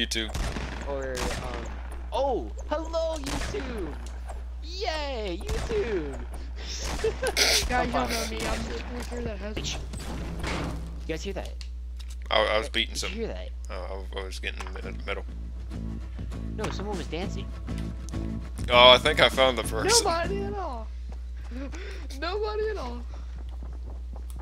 YouTube or um? Oh, hello YouTube! Yay, YouTube! Guys, y'all know me. I'm the worker that has. Bitch. You guys hear that? I, I was beating Did you some. hear that? Oh, I was getting metal. No, someone was dancing. Oh, I think I found the person. Nobody at all. Nobody at all.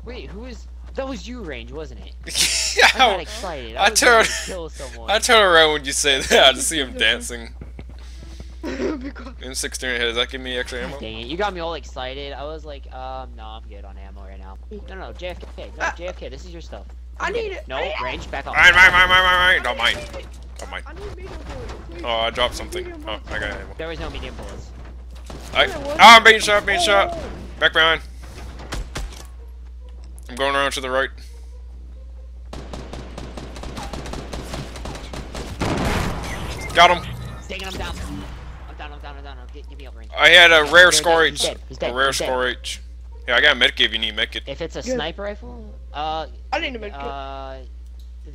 Wait, who was? That was you, Range, wasn't it? I yeah, got excited. I was going turned- kill someone. I turn around when you say that. I just see him dancing. because M16 head. Does that give me extra ammo? Dang it, you got me all excited. I was like, um, no, I'm good on ammo right now. No, no, JFK, no, Ah. JFK, this is your stuff. I need it. No, I need range, back off. Mine, mine, mine, mine, mine, mine. Don't mind. Don't mind. I need medium bullets, please. Oh, I dropped something. Oh, I got ammo. There was no medium bullets. I, Yeah, what? oh, I'm being shot, being shot. Back behind. I'm going around to the right. Got him. Dang it, I'm down. I'm down, I'm down, I'm down. Get, get me up, range. I had a rare He's score dead, H. he's dead, A rare he's dead. score H. Yeah, I got a medkit if you need medkit. If it's a Good. sniper rifle, uh, I need to make it. uh,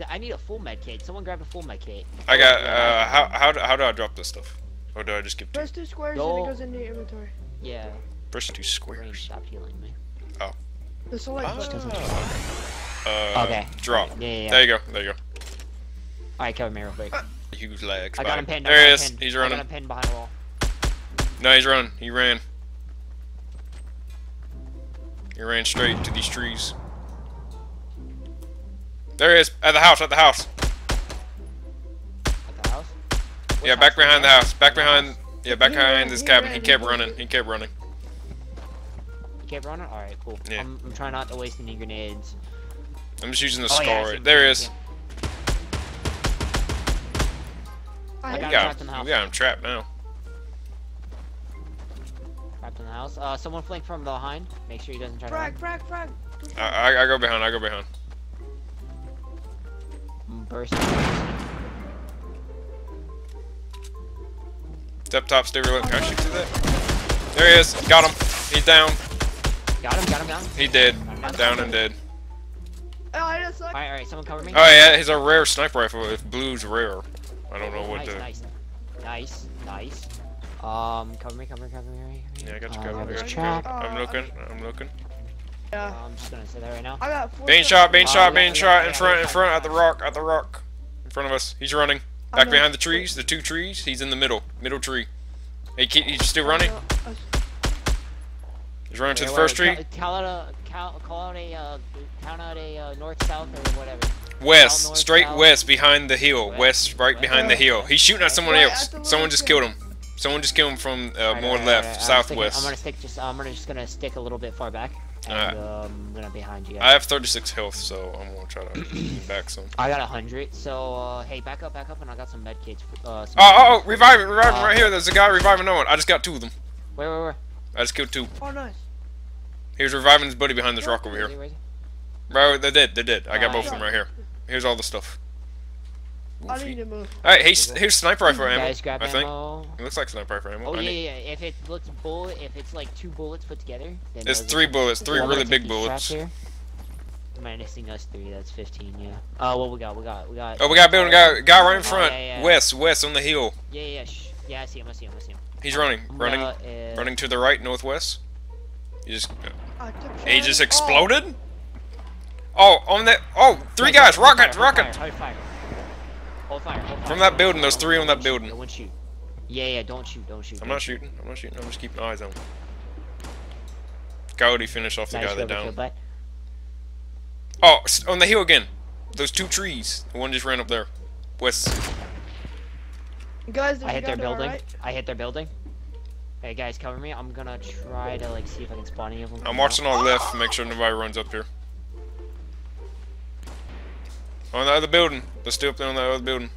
I need a full med kit. Someone grab a full med kit. I got, uh, how, how, do, how do I drop this stuff? Or do I just give two? Press two squares Go. and it goes into your inventory. Yeah, Press two range, squares. stop healing me. The select button. Uh, Okay. Drop. Yeah, yeah, yeah. There you go, there you go. Alright, cover me real quick. Huge legs. I got him pinned. I There he is. pinned. He's I got running. him pinned behind the wall. No, he's running. He ran. He ran straight to these trees. There he is. At the house, at the house. At the house? What Yeah, back house? behind the house. Back behind. Yeah, back behind ran, this cabin. He he kept running. He kept running. You kept running? Alright, cool. Yeah. I'm, I'm trying not to waste any grenades. I'm just using the Oh, yeah, scar. see there he is. I I hate got him trapped in the him. house. We got him trapped now. Trapped in the house. Uh, someone flank from behind. Make sure he doesn't try frag, to frag, frag. I, I, I go behind. I go behind. Burst. Step top, stay real. Can I shoot through that? There he is. Got him. He's down. Got him, got him down. He dead. Got him Down and dead. Oh, I just suck. Alright, alright, someone cover me. Oh yeah, he's a rare sniper rifle. If blue's rare, I don't know what nice, to. nice, nice, nice. Um, cover me, cover me, cover me. Cover me. Yeah, I got you Uh, covered. I there's got you trap. covered. I'm Uh, looking. I'm looking. Yeah. I'm just gonna sit there right now. I got four. Being shots. shot, being Uh, shot, we got- being we shot in front, in front, at the rock, at the rock. In front of us. He's running. Back behind the trees, the two trees. He's in the middle. Middle tree. Hey, keep, he's still running. Uh, uh, He's running to the first where- tree. Call, call out a call, call out a uh, count out a uh, north south or whatever. West, north, straight south. west behind the hill. West, West, right west. behind the hill. He's shooting at someone Right else. at Someone just hill. killed him. Someone just killed him from uh, Alright, more alright, left, alright, I'm sticking- southwest. I'm gonna stick just. I'm gonna just gonna stick a little bit far back, and um, I'm gonna behind you. I have 36 health, so I'm gonna try to lean back some. I got hundred. So uh, hey, back up, back up, and I got some med kits. Uh, some Oh, oh, oh, revive it, revive it Uh, right here. There's a guy reviving no one. I just got two of them. Where, where, where? I just killed two. oh, nice. He was reviving his buddy behind this rock over here. he, where is he? Bro, they're dead, they're dead. I got both of them right here. Here's all the stuff. I need to move. Alright, here's, here's sniper rifle ammo, Guys, grab I think. ammo. It looks like sniper rifle ammo. Oh yeah, yeah. yeah. If it looks bullet, if it's like two bullets put together, then It's three bullets, three really big these straps bullets. Here. Minusing us three, that's 15, yeah. Uh, what we got? We got, we got. Oh, we got a building, guy, guy right in Oh, front. yeah, yeah. West, west on the hill. Yeah, yeah, shh. Yeah, I see him, I see him, I see him. He's running, running, gonna, uh, running to the right, northwest. He just, I took he just exploded? Oh, on that, oh, three guys, rocket, rocket. Fire, hold fire. Hold fire, hold fire. From that building, there's three on that don't shoot, building. Don't shoot. Yeah, yeah, don't shoot, don't shoot. I'm don't shooting, I'm not shooting, I'm just keeping eyes on him. Coyote finish off the Nice guy that rubber kill, down. but Oh, on the hill again. Those two trees. The one just ran up there. West. Guys, I hit their building. alright? I hit their building. Hey guys, cover me. I'm gonna try to like see if I can spawn any of them. I'm watching on the left, make sure nobody runs up here. On the other building. They're still up there on that other building.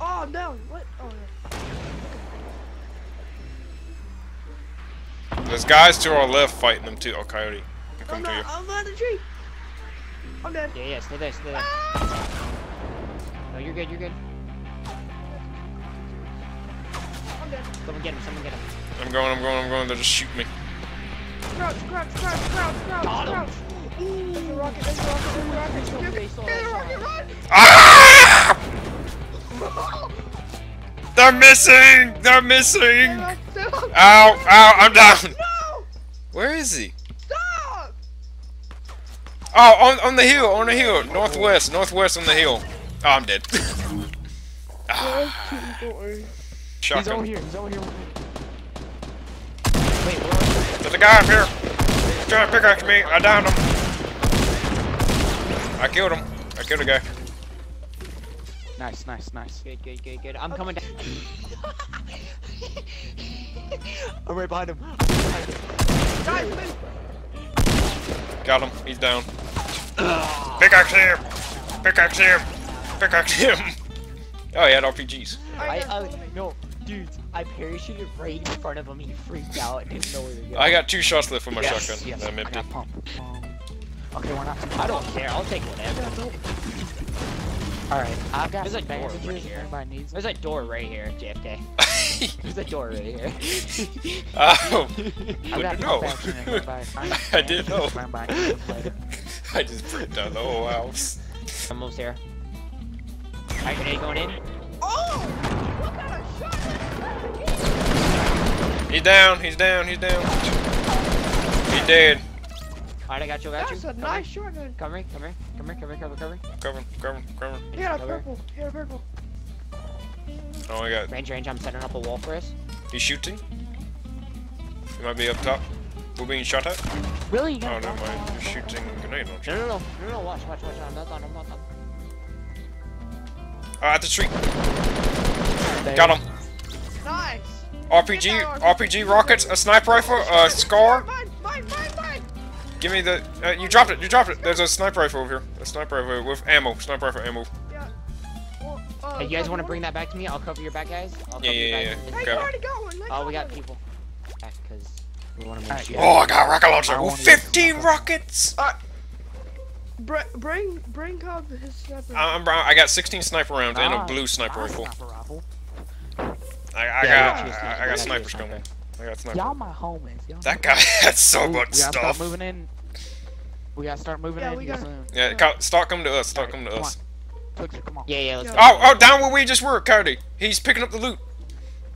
Oh, I'm down. What? Oh, yeah. There's guys to our left fighting them too. Oh, Coyote. I'm I'm coming to you. I'm on the tree. I'm dead. Yeah, yeah, stay there, stay there. Ah! No, you're good, you're good. Someone get him, someone get him. I'm going, I'm going, I'm going. They're just shooting me. Crouch, crouch, crouch, crouch, crouch, Got him. crouch. There's a rocket, there's a rocket, there's a rocket. Still Get pretty get a rocket, run! Ah! They're missing! They're missing! Stop, stop. Ow! Ow! I'm down! No! Where is he? Stop! Oh, on, on the hill, on the hill. Northwest, northwest on the hill. Oh, I'm dead. ah, Don't. He's over here. He's over here. Wait, where are There's a guy up here. He's trying to pickaxe me. I downed him. I killed him. I killed a guy. Nice, nice, nice. Good, good, good, good. I'm coming down. I'm right behind him. Guys, please. Got him. He's down. Pickaxe him. Pickaxe him. Pickaxe him. Oh, he had RPGs. I, uh, no, dude, I parachuted right in front of him. He freaked out. Didn't know where to go. I got two shots left with my Yes, shotgun. yes, I'm I empty. got pump. Um, okay, we're not. I don't care. I'll take whatever. All right, I've got There's a some door bandages. right here. Anybody needs There's a door right here, JFK. There's a door right here. oh, I've got Good know. pump action if anybody- I didn't know. if anybody needs them later. I just bricked down the whole house. Almost here. Alright, grenade going in. Oh! He's down. He's down. He's down. He's dead. Alright, I got you, I got you. That's a Come nice here. shotgun. Come here, come here, come here, come here, come here, come here. Cover, cover, cover. He got a Cover. purple. He got a purple. Oh, I got. Range, range, I'm setting up a wall for us. He's shooting. He might be up top. We're being shot at. Really? Oh, got never mind. You're shooting a grenade launcher. No, no, no, no, no, watch, watch, watch, I'm not done, I'm not done. Oh, at the tree. Got him. Nice. RPG, RPG rockets, a sniper rifle, a scar. Give me the. Uh, you dropped it. You dropped it. There's a sniper rifle over here. A sniper rifle with ammo. Sniper rifle ammo. Yeah. Well, uh, Hey, you guys want to bring that back to me? I'll cover your back, guys. I'll cover Yeah, your yeah, back. yeah. Hey, you already got one. Let Oh, we got people. Back, because we want to make sure. Oh, I got a rocket launcher. I Ooh, wanna get 15 sniper. rockets. Br- bring, bring Cobb his sniper. I'm brown. I got 16 sniper rounds and a blue sniper nice rifle. Sniper rifle. I, I Yeah, got. we got I, you a sniper. I got got snipers you a coming. I got Y'all my homies. Y'all That guy had so Ooh, much we gotta stuff. start moving in. We gotta start moving Yeah, in we here gotta- soon. Yeah, co- start coming to us. Start coming to Come us. Twixer, come on. Yeah, yeah, let's Yeah. go. Oh, oh, down where we just were, Cody. He's picking up the loot.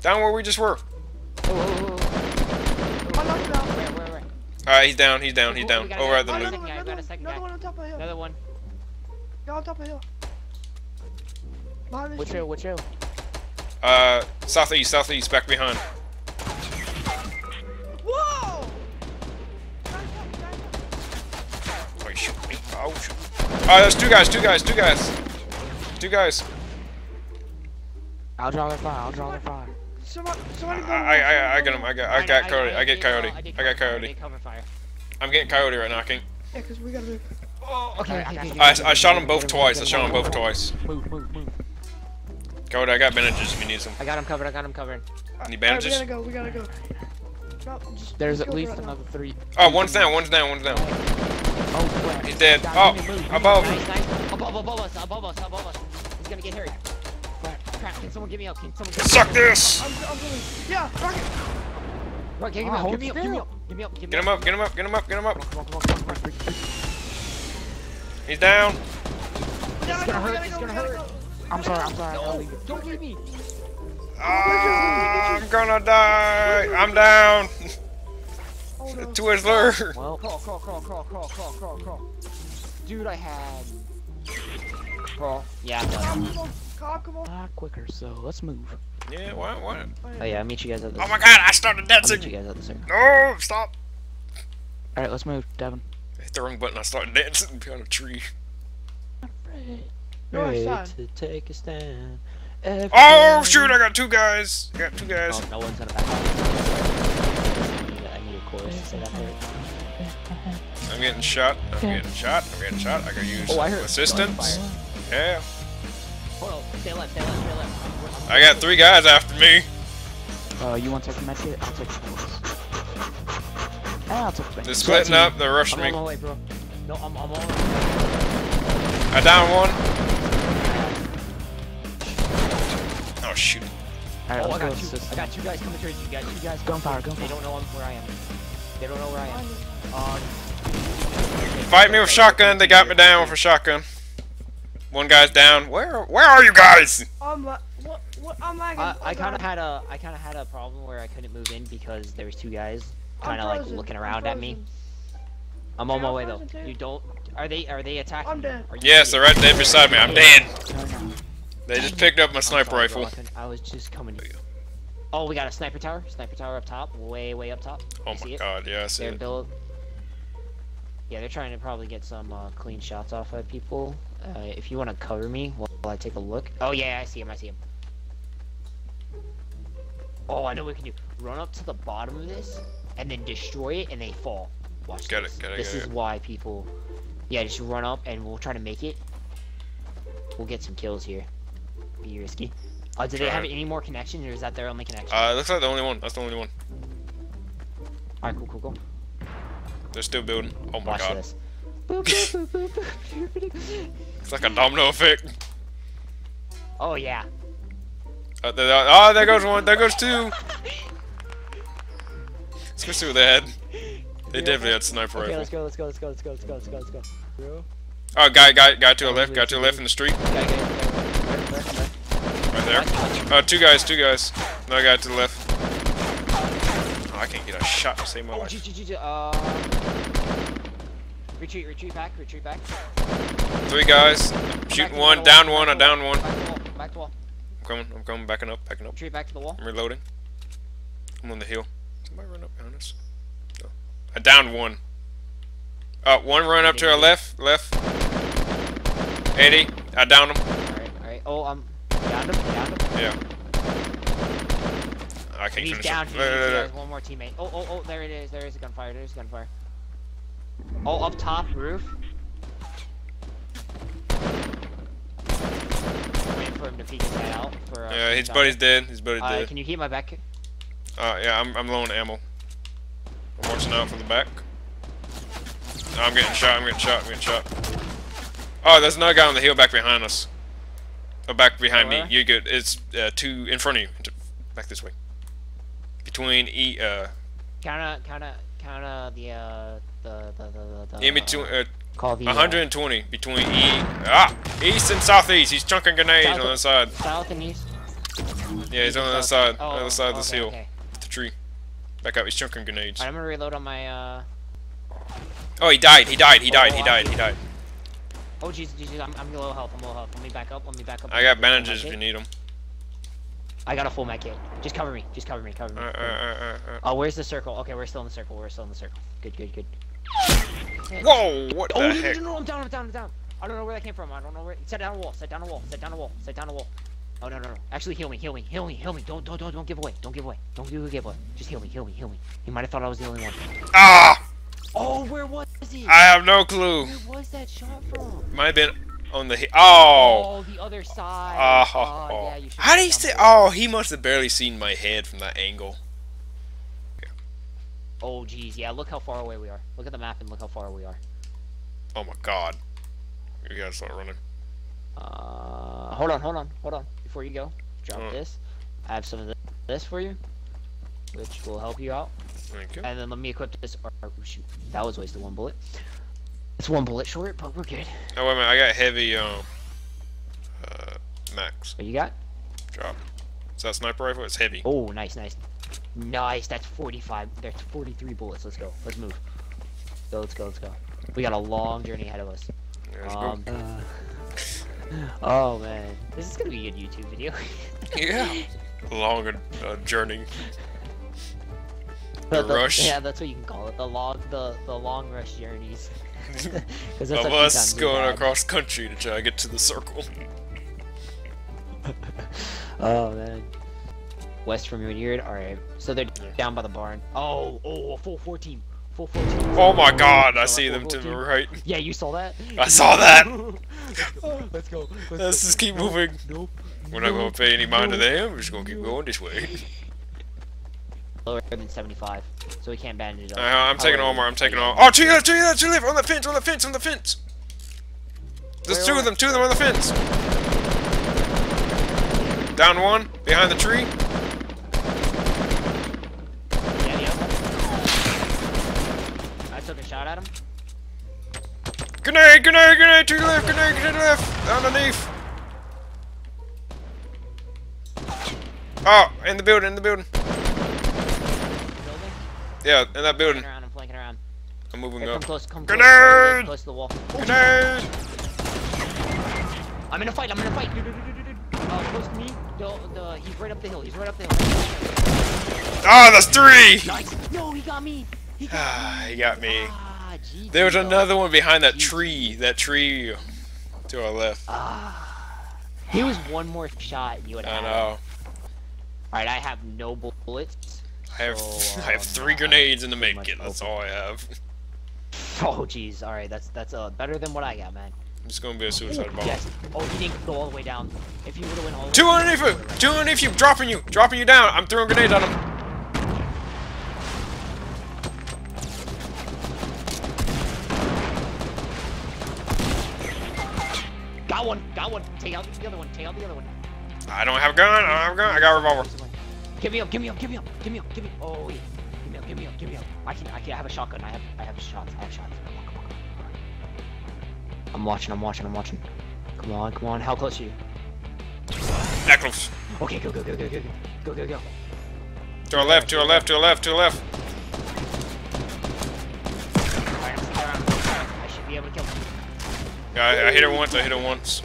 Down where we just were. Oh, oh, oh, oh. I knocked him out. oh. Alright, he's down. He's down. He's down. Over it. at the loot. second Another one, we got a another, second another one on top of the hill. Another one. Y'all on top of the hill. Behind this Which tree. hill? Which hill? Uh, southeast, southeast, back behind. Whoa! Guys up, guys up. Oh, shoot me. Oh, shoot. Oh, there's two guys, two guys, two guys. Two guys. I'll draw their fire. I'll draw their fire. Somebody, somebody I, I, I, I got him. I got, I got Coyote. I get Coyote. did I got Coyote. did cover fire. I'm getting Coyote right now. I can't. Yeah, cause we gotta move. Okay, I got. I, I shot them both twice. I shot them both twice. Move, move, move. Coyote, I got bandages if you need some. I got him covered. I got him covered. Any Alright, bandages? we gotta go. We gotta go. No, just, There's at least for it now. another three. Oh, one's down. One's down. One's down. Oh, crap. He's dead. God, Oh, give me move, give me above. Nice, nice. Above, above us, above us, above us. He's gonna get hurt. Crap. Crap, can someone get me up? Can someone get me Suck up? this! I'm, I'm going. Yeah, rocket. Right, get me Oh, ah, up, hold get me up, get me up, get me up, get me Get him up. Get him up. Get him up. Get him up. Come on, come on, come on, come on. He's down. We gotta gonna hurt, We it's gotta go. gonna We gotta hurt. Go. I'm sorry, I'm sorry. No, don't leave me. Ah, I'm gonna die. I'm down. Oh no. to his lure. Well, Crawl, crawl, crawl, crawl, crawl, crawl, crawl, crawl. Dude, I had. Crawl. Yeah, I'm done. Cobb, come on. Cobb, come on. not quicker, so let's move. Yeah, what? What? Oh yeah, I'll meet you guys at the. Oh my god, I started I'll meet you guys at the circle. No, stop. Alright, let's move, Devin. I hit the wrong button. I started dancing behind a tree. Go Ready outside. to take a stand. Oh shoot! I got two guys. I got two guys. Oh, no one's gonna back up. I need a chorus to say that part. I'm getting shot. I'm getting shot. I'm getting shot. I gotta use Oh, I assistance. Yeah. Hold on, stay left, stay left, stay left. I got three guys after me. Uh, you want to take the med? I'll take the horse. I'll take the They're splitting up. They're rushing I'm me. on my way, bro. No, I'm, I'm on. I down one. Shoot. Alright, Oh, I let's go got two. assist. I got two guys coming towards you. Guys, two guys. Gunfire, They gunfire. don't know I'm where I am. They don't know where I am. Um. Fight me with shotgun. They got me down with a shotgun. One guy's down. Where where are you guys? I'm what what I'm lagging. Uh, I kind of had a I kind of had a problem where I couldn't move in because there was two guys kind of like looking around at me. I'm on Dude, my way though. too. You don't. Are they are they attacking? I'm you? dead. Are you Yes, they're right there beside me. I'm dead. They just picked up my sniper sorry, bro, rifle. I, I was just coming. Oh, we got a sniper tower. Sniper tower up top, way way up top. Oh You my it? god, yeah, I see They're it. built. Yeah, they're trying to probably get some uh, clean shots off of people. Uh, if you want to cover me while I take a look. Oh yeah, I see him. I see him. Oh, I know what we can do. Run up to the bottom of this, and then destroy it, and they fall. Watch it, this. got it, this got is it. why people. Yeah, just run up, and we'll try to make it. We'll get some kills here. Be risky. Uh, do they have any more connections, or is that their only connection? Uh, looks like the only one. That's the only one. Alright, cool, cool, cool. They're still building. Oh my Watch god. this. It's like a domino effect. oh yeah. Uh, there, oh, there goes one. There goes two. Let's go see what they had. They definitely had sniper Okay, rifle. let's go, let's go, let's go, let's go, let's go, let's go, let's go. Bro. Oh, guy, guy, guy to the left. Guy to the left in the street it, there, there, there, Right there. Uh, two guys, two guys. Another guy to the left. Oh, I can't get a shot to save my Oh, life. uh... Retreat, retreat back, retreat back. Three guys. I'm shooting one. Down one. I down one. Back to the wall, back to the wall. I'm coming. I'm coming. Backing up. Backing up. Retreat back to the wall. I'm reloading. I'm on the hill. Somebody run up behind us. No. I downed one. Uh, one run up to our left. Left. 80. I downed him. Alright, alright. Oh, I'm... Downed him, downed him. Yeah. I can't He's finish down, him. he Look, look, needs look. one more teammate. Oh, oh, oh, there it is, there is a gunfire, there is a gunfire. Oh, up top, roof. Waiting for him to peek his head out for, uh, Yeah, his buddy's dead. His buddy's Uh, dead. can you keep my back? Uh, yeah, I'm, I'm low on ammo. I'm watching out for the back. No, I'm getting shot, I'm getting shot, I'm getting shot. Oh, there's another guy on the hill back behind us. Oh, back behind me. You're good. It's uh, two in front of you. Back this way. Between E, uh, Kinda, kinda, kinda the, uh, the, the, the, the, in between, uh, call the, uh, 120 between E, ah, east and southeast. He's chunking grenades on the side. south and east. Yeah, he's on the other side, Oh, on the other side of this hill, okay. the tree. Back up. He's chunking grenades. I'm gonna reload on my, uh, Oh, he died. He died. He Oh, died. He died. He died. Oh Jesus, Jesus, I'm, I'm low health, I'm low health. Let me back up, let me back up. I got bandages if you need them. I got a full med kit. Just cover me, just cover me, cover me. Uh, uh, uh, uh, uh. Oh, where's the circle? Okay, we're still in the circle. We're still in the circle. Good, good, good. Whoa! What Oh, the no, no, heck? no, no, I'm down, I'm down, I'm down. I don't know where that came from. I don't know where. Set down a wall. Set down a wall. Set down a wall. Set down a wall. Oh no, no, no. Actually, heal me, heal me, heal me, heal me. Don't, don't, don't, don't give away. Don't give away. Don't do a giveaway. Just heal me, heal me, heal me. He might have thought I was the only one. Ah! Oh, where was he? I have no clue. Might have been on the. He- oh! Oh, the other side. Ah! Oh, oh. yeah, you How do you say? Oh, he must have barely seen my head from that angle. Oh, geez, yeah. Look how far away we are. Look at the map and look how far we are. Oh my god. You gotta start running. Uh, hold on, hold on, hold on. Before you go, drop this. I have some of this for you, which will help you out. Thank you. And then let me equip this. Or, or shoot, that was wasted one bullet. It's one bullet short, but we're good. Oh wait a minute, I got heavy um uh max What you got? drop. Is that sniper rifle? It's heavy. Oh, nice, nice, nice. That's 45. That's 43 bullets. Let's go. Let's move. Go. Let's go. Let's go. We got a long journey ahead of us. Yeah, Um, oh man, this is gonna be a good YouTube video. Yeah. Long uh, journey. The the- rush. Yeah, that's what you can call it. The long, the the long rush journeys. Of us going across country to try to get to the circle. Oh man. West from Yard. All right. So they're down by the barn. Oh, oh, a full 14. Full 14. Oh my god, I see them to the right. Yeah, you saw that? I saw that. Let's go. Let's, Let's go. just keep moving. Nope. We're not gonna pay any mind to them. We're just gonna keep going this way. Lower than 75, so we can't bandage up. Uh, I'm taking all I'm taking all. Oh, two left, two left, two left, on the fence, on the fence, on the fence. There's Where two of them, two of them on the fence. Down one, behind the tree. Yeah, yeah. I took a shot at him. Grenade, grenade, grenade to the left, grenade to the left, underneath. Oh, in the building, in the. Building. Yeah, in that building. Flanking around. I'm flanking around. I'm moving Here, come close. Come Grenade! close. Close to the wall. Grenade! I'm in a fight. I'm in a fight. Dude, dude, dude, dude. Uh, close to me. The, the, he's right up the hill. He's right up the hill. Oh, that's three! Nice. No, he got me. He got Ah, me. he got me. Ah, GG, There was dog. another one behind that Jeez. tree. That tree to our left. Ah. He was one more shot. and You would have. I know. All right, I have no bullets. I have I have um, three I'm grenades in the main kit. That's open. all I have. Oh, jeez. All right, that's that's uh better than what I got, man. It's gonna be a suicide bomb. Yes. Oh, he didn't go all the way down. If he would have went all the way. Two underneath you! Two underneath you! Dropping you! Dropping you down! I'm throwing grenades at him! Got one. Got one. Take out the other one. Take out the other one. I don't have a gun! I don't have a gun! I got a revolver. Give me up, give me up, give me up, give me up, give me up. Oh yeah. Give me up, give me up, give me up. I can I can I have a shotgun. I have I have shots. I have shots. Come on, come on, come on. I'm watching, I'm watching, I'm watching. Come on, come on, how close are you? That close. Okay, go, go, go, go, go, go. Go, go, go. To our left, to our left, to our left, to our left. I, I hit her once, I hit her once.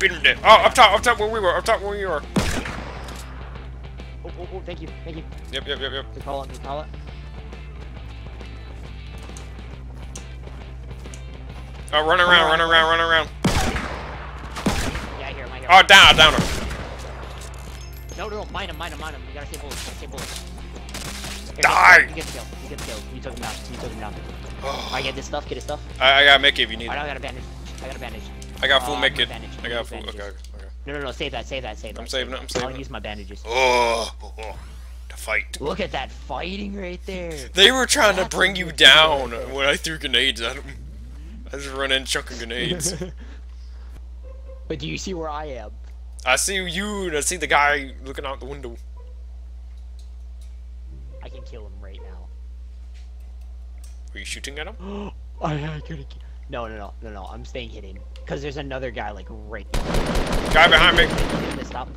Beat him dead. Oh, up top, up top where we were, up top where we were. Oh, oh, oh, thank you. Thank you. Yep, yep, yep, yep. Good call it. Good call it. Oh, run around, run around, run around. Yeah, I hear him. I hear him. Oh, down, down him. No, no, no. Mine him. Mine him. Mine him. You gotta save bullets. Gotta save bullets. Here, Die! You get the kill. You get the kill. You took him down. You took him down. Oh, I get this stuff. Get his stuff. I, I got Mickey if you need it. I got a bandage. I got a bandage. I got full Uh, Mickey. bandage. I got full, okay, okay. No, no, no. Save that. Save that. Save that. I'm saving it, I'm saving I'll use my bandages. Oh, oh, oh, to fight. Look at that fighting right there. They were trying to bring you down video. when I threw grenades at them. I just run in chunking grenades. But do you see where I am? I see you and I see the guy looking out the window. I can kill him right now. Were you shooting at him? I, I could No, no, no, no, no. I'm staying hidden. Cause there's another guy like right. Guy behind me. Stop.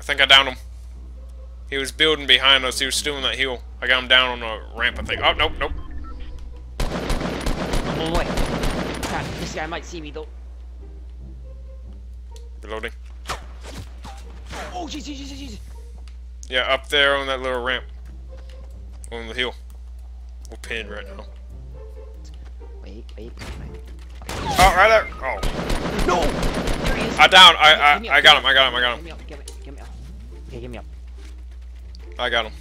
I think I downed him. He was building behind us. He was stealing that hill. I got him down on the ramp, I think. Oh, nope, nope. Oh, I'm on. God, this guy might see me though. Reloading. Oh, jeez, jeez, jeez, jeez. Yeah, up there on that little ramp. On the hill. We're pinned right now. Wait, wait, wait. Oh, right there. Oh. No! There he is. I down. I I, I got him. I got him. I got Give him. me up, give me, give me up. Okay, give me up. I got him.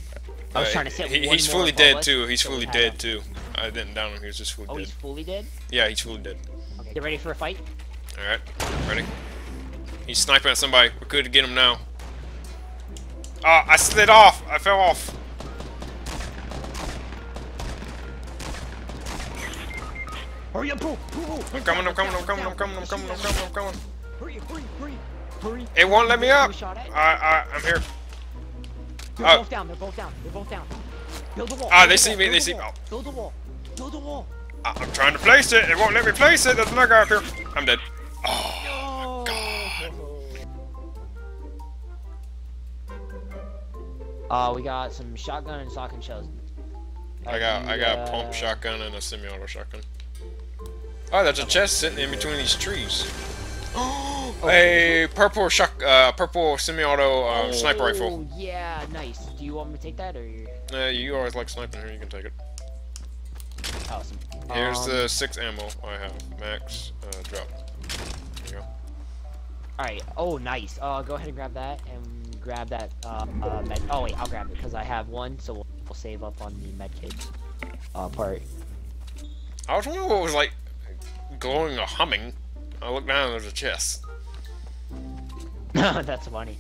I was Uh, trying to set he, one He's fully dead too. He's so fully dead him. too. I didn't down him. He was just fully Oh, dead. he's fully dead? Yeah, he's fully dead. Okay, get ready for a fight. All right. Ready? He's sniping at somebody. We could get him now. Oh, I slid off. I fell off. Hurry up, bro! bro, bro. I'm coming. I'm coming. I'm coming. I'm coming. I'm coming. I'm coming. I'm coming. Hurry, hurry, hurry, hurry. It won't let me up. Who shot at? I I I'm here. They're Uh, both down. They're both down. They're both down. Build a wall. Ah, build they see me, they see- wall, oh. Build a wall. Build a wall. I- I'm trying to place it. It won't let me place it. There's another guy up here. I'm dead. Oh. Oh, Uh, we got some shotgun and sock and shells. I got I got a Uh, pump shotgun and a semi-auto shotgun. Oh, there's a chest sitting in between these trees. a purple shock, uh, purple semi-auto uh, sniper rifle. Oh, yeah, nice. Do you want me to take that or you Uh, you always like sniping here. You can take it. awesome? Here's Um, the six ammo I have. Max, uh, drop. There you go. Alright, oh nice. Uh, go ahead and grab that and grab that, uh, uh med- oh wait, I'll grab it because I have one, so we'll, we'll save up on the med kit, uh, part. I was wondering what was like glowing or humming. I look down and there's a chest. That's funny.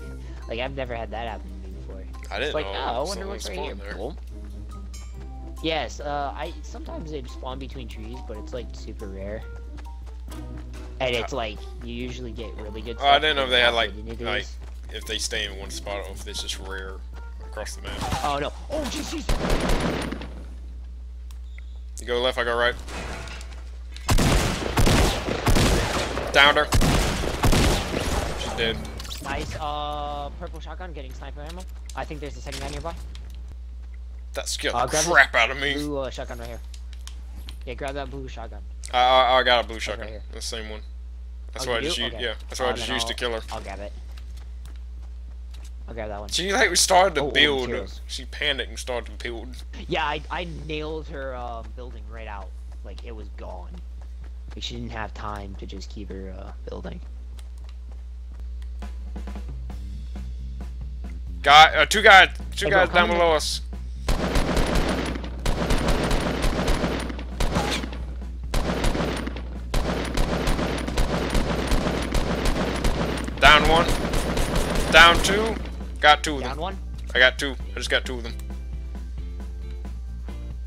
Like, I've never had that happen to me before. I didn't It's like, know. oh, I wonder someone what's right here. there. Boom. Yes, uh, I, sometimes they spawn between trees, but it's like super rare. And it's like, you usually get really good Oh, I didn't know if they had, like- hidden it like- If they stay in one spot or if it's just rare. across the map. Oh no. Oh jeez, jeez. You go left, I go right. Downed her. She's dead. Nice. Uh, purple shotgun getting sniper ammo. I think there's a second guy nearby. That scared Uh, the crap out of me. Blue uh, shotgun right here. Yeah, grab that blue shotgun. I, I, I got a blue right shotgun. here. the same one. That's Oh, what I just do? used. Okay. Yeah, that's what I Uh, just used to I'll- kill her. I'll grab it. I'll grab that one. She like we started to Oh, oh, build. She panicked and started to build. Yeah, I, I nailed her um, building right out. Like, it was gone. Like, she didn't have time to just keep her uh, building. Guy, uh, two guys, two Hey, bro, guys down come in. below us. Down one. Down two. Got two of Down them. one. I got two. I just got two of them.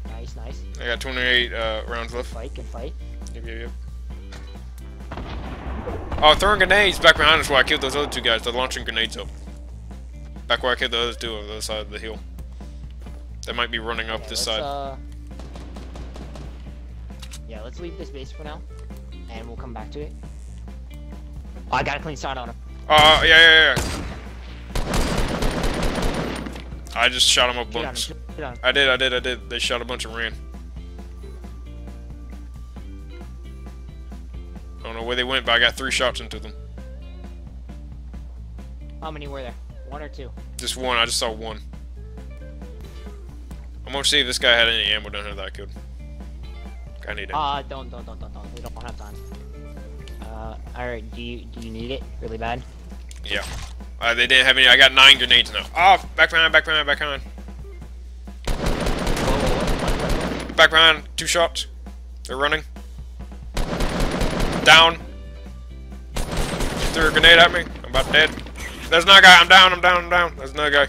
Nice, nice. I got 28 uh, rounds left. Fight, can fight. Yep, yep, yep. Oh, throwing grenades back behind us where I killed those other two guys. They're launching grenades up. Back where I killed the other two on the other side of the hill. They might be running up this side. Uh... Yeah, let's leave this base for now. And we'll come back to it. Oh, I got a clean start on him. Oh, yeah, yeah, yeah. I just shot him a Shoot on him, bunch. shoot on him. I did, I did, I did. They shot a bunch and ran. Don't know where they went, but I got three shots into them. How many were there? One or two? Just one, I just saw one. I'm gonna see if this guy had any ammo down here that I killed. I need it. Uh, don't, don't, don't, don't, don't. We don't have time. Uh, alright, do you, do you need it really bad? Yeah. Uh, they didn't have any. I got nine grenades now. Oh, back behind, back behind, back behind. Back behind, two shots. They're running. Down. Threw a grenade at me. I'm about dead. There's another guy. I'm down, I'm down, I'm down. There's another guy.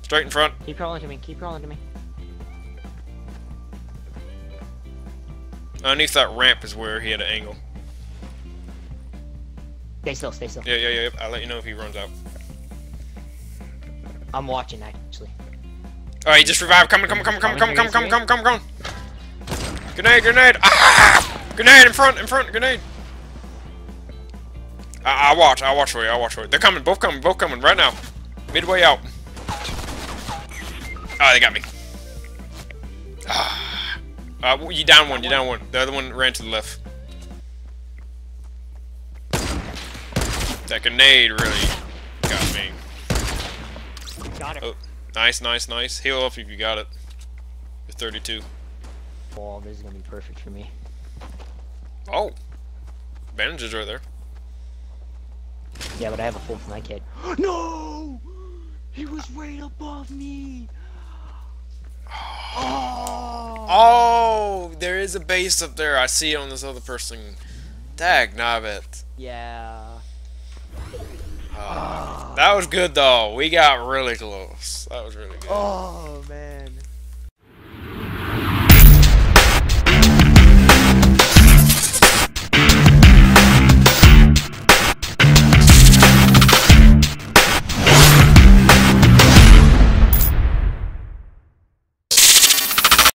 Straight in front. Keep crawling to me, keep crawling to me. Underneath that ramp is where he had an angle. Stay still, stay still. Yeah, yeah, yeah. I'll let you know if he runs out. I'm watching, actually. Oh, he just revived. Come, come, come, come, come, come, come, come, come, come. Grenade, grenade. Ah! Grenade in front, in front, grenade. I, I'll watch, I'll watch for you, I'll watch for you. They're coming, both coming, both coming, right now. Midway out. Oh, they got me. Ah. Uh, you down one, you down one. The other one ran to the left. That grenade really got me. Got it. Oh, nice, nice, nice. Heal up if you got it. You're 32. Oh, this is gonna be perfect for me. Oh. Bandages right there. Yeah, but I have a full for my kid. no! He was right above me! Oh! Oh, there is a base up there. I see it on this other person. Dag nabbit. Yeah. Ah. That was good though. We got really close. That was really good. Oh, man.